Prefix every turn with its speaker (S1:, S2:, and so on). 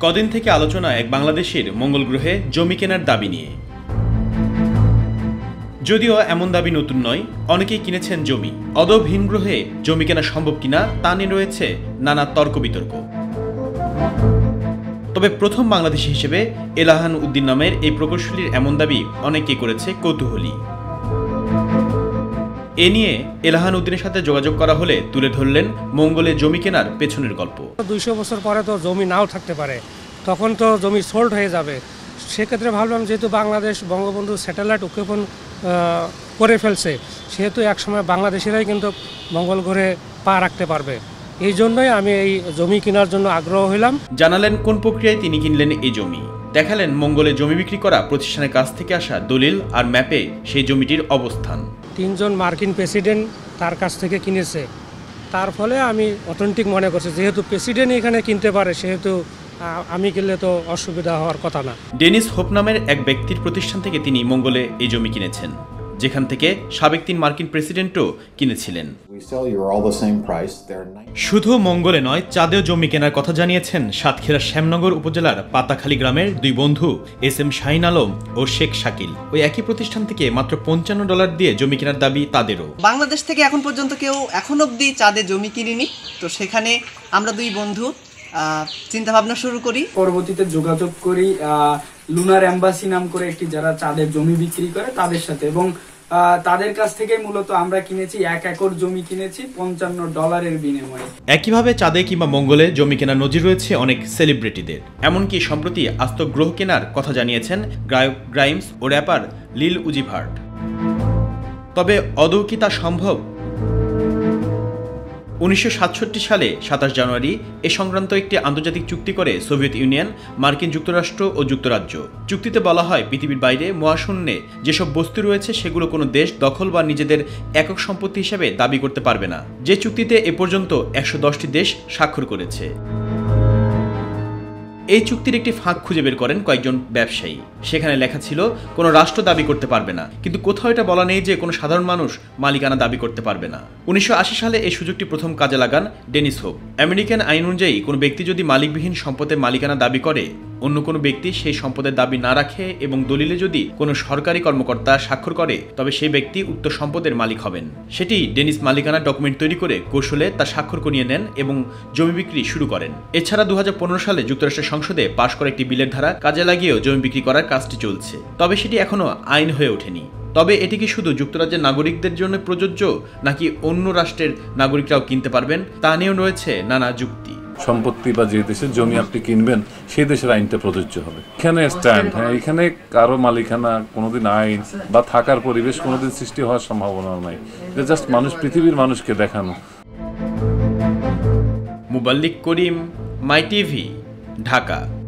S1: কদিন থেকে আলোচনা এক বাংলাদেশের মঙ্গল গ্রহে জমি কেনার দাবি নিয়ে। যদিও এমন দাবি নতুন নয়, অনেকেই কিনেছেন জমি। অদব ভিন গ্রহে জমি কেনা সম্ভব কিনা তা নিয়ে রয়েছে নানা তর্ক বিতর্ক। তবে প্রথম বাংলাদেশি হিসেবে এলাহান উদ্দিন নামের এই প্রকৌশলীর এমন দাবি অনেকেই করেছে কৌতূহলী। এ নিয়ে এলাহান উদ্দিনের সাথে যোগাযোগ করা হলে তুলে ধরলেন মঙ্গলে জমি কেনার পেছনের গল্প।
S2: দুইশো বছর পরে তো জমি নাও থাকতে পারে তখন তো জমি সোল্ড হয়ে যাবে। সেক্ষেত্রে ভাবলাম যেহেতু বাংলাদেশ বঙ্গবন্ধু স্যাটেলাইট উৎক্ষেপণ করে ফেলছে সেহেতু একসময় বাংলাদেশিরাই কিন্তু মঙ্গল গ্রহে পা রাখতে পারবে। এই জন্যই আমি এই জমি কেনার জন্য আগ্রহ হইলাম।
S1: জানালেন কোন প্রক্রিয়ায় তিনি কিনলেন এই জমি। দেখালেন মঙ্গলে জমি বিক্রি করা প্রতিষ্ঠানের কাছ থেকে আসা দলিল আর ম্যাপে সেই জমিটির অবস্থান।
S2: তিনজন মার্কিন প্রেসিডেন্ট তার কাছ থেকে কিনেছে। তার ফলে আমি অথেন্টিক মনে করছি, যেহেতু প্রেসিডেন্ট এখানে কিনতে পারে, সেহেতু আমি কিনলে তো অসুবিধা হওয়ার কথা না।
S1: ডেনিস হোপ নামের এক ব্যক্তির প্রতিষ্ঠান থেকে তিনি মঙ্গলে এই জমি কিনেছেন। যেখান থেকে সাবেক তিন মার্কিন প্রেসিডেন্টও কিনেছিলেন. শুধু মঙ্গলে নয় চাঁদেও জমি কেনার কথা জানিয়েছেন সাতক্ষীরার শ্যামনগর উপজেলার পাতাখালী গ্রামের দুই বন্ধু এস এম শাহিন আলম ও শেখ শাকিল। ওই একই প্রতিষ্ঠান থেকে মাত্র পঞ্চান্ন ডলার দিয়ে জমি কেনার দাবি তাদেরও।
S3: বাংলাদেশ থেকে এখন পর্যন্ত কেউ এখন অবধি চাঁদে জমি কিনিনি। তো সেখানে আমরা দুই বন্ধু চিন্তা ভাবনা শুরু করি।
S4: পরবর্তীতে যোগাযোগ করি আহ, লুনার এম্বাসি নাম করে একটি যারা চাঁদের জমি বিক্রি করে তাদের সাথে এবং তাদের কাছ থেকে মূলত আমরা কিনেছি এক একর জমি কিনেছি পঞ্চান্ন ডলারের বিনিময়ে।
S1: একইভাবে চাঁদে কিংবা মঙ্গলে জমি কেনার নজির রয়েছে অনেক সেলিব্রিটিদের। এমনকি সম্প্রতি আস্ত গ্রহ কেনার কথা জানিয়েছেন গায়ক গ্রাইমস ও র্যাপার লিল উজিভার্ট। তবে অদৌ কি তা সম্ভব? উনিশশো সাতষট্টি সালে সাতাশ জানুয়ারি এ সংক্রান্ত একটি আন্তর্জাতিক চুক্তি করে সোভিয়েত ইউনিয়ন, মার্কিন যুক্তরাষ্ট্র ও যুক্তরাজ্য। চুক্তিতে বলা হয়, পৃথিবীর বাইরে মহাশূন্যে যেসব বস্তু রয়েছে সেগুলো কোনো দেশ দখল বা নিজেদের একক সম্পত্তি হিসেবে দাবি করতে পারবে না। যে চুক্তিতে এ পর্যন্ত একশো দশটি দেশ স্বাক্ষর করেছে। এই চুক্তির একটি ফাঁক খুঁজে বের করেন কয়েকজন ব্যবসায়ী। সেখানে লেখা ছিল, কোনো রাষ্ট্র দাবি করতে পারবে না। কিন্তু কোথাও এটা বলা নেই যে কোনো সাধারণ মানুষ মালিকানা দাবি করতে পারবে না। উনিশশো আশি সালে এই সুযোগটি প্রথম কাজে লাগান ডেনিস হোপ। আমেরিকান আইন অনুযায়ী কোনো ব্যক্তি যদি মালিকবিহীন সম্পদের মালিকানা দাবি করে অন্য কোনো ব্যক্তি সেই সম্পদের দাবি না রাখে এবং দলিলে যদি কোনো সরকারি কর্মকর্তা স্বাক্ষর করে, তবে সেই ব্যক্তি উক্ত সম্পদের মালিক হবেন। সেটি ডেনিস মালিকানা ডকুমেন্ট তৈরি করে কৌশলে তা স্বাক্ষর করিয়ে নেন এবং জমি বিক্রি শুরু করেন। এছাড়া দু হাজার পনেরো সালে যুক্তরাষ্ট্রের সংসদে পাশ করা একটি বিলের ধারা কাজে লাগিয়েও জমি বিক্রি করার কাজটি চলছে। তবে সেটি এখনও আইন হয়ে ওঠেনি। তবে এটি কি শুধু যুক্তরাজ্যের নাগরিকদের জন্য প্রযোজ্য, নাকি অন্য রাষ্ট্রের নাগরিকরাও কিনতে পারবেন, তা নিয়েও রয়েছে নানা যুক্তি।
S5: সম্পত্তি বা যে দেশের জমি আপনি কিনবেন, সেই দেশের আইনটা প্রযোজ্য হবে। এখানে স্ট্যান্ড হ্যাঁ এখানে কারও মালিকানা কোনোদিন আইন বা থাকার পরিবেশ কোনোদিন সৃষ্টি হওয়ার সম্ভাবনা নাই। এটা জাস্ট মানুষ, পৃথিবীর মানুষকে দেখানো।
S1: Muballik Karim, my TV, Dhaka.